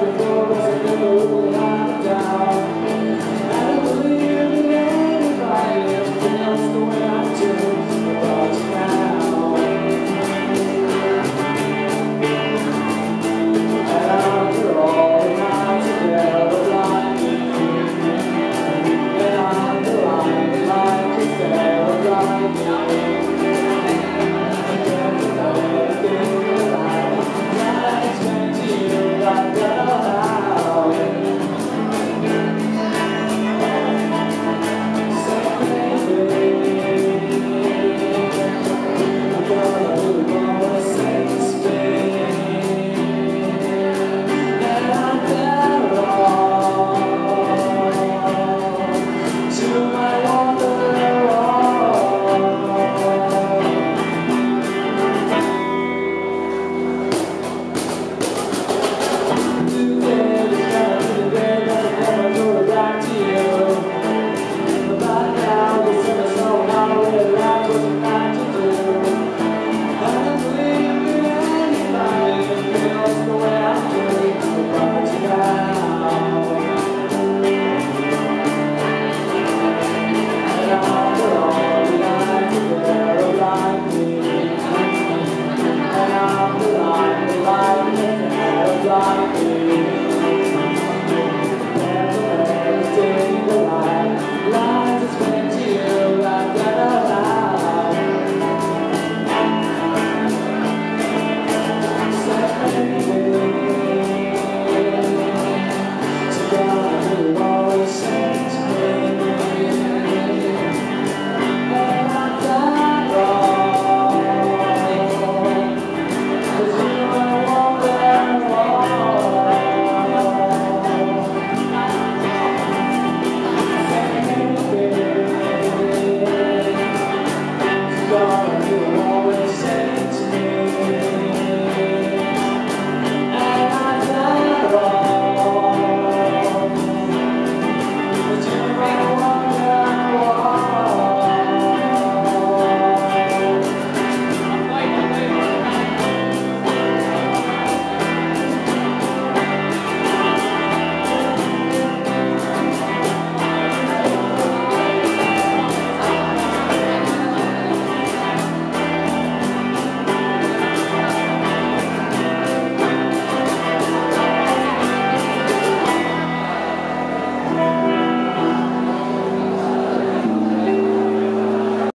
de God.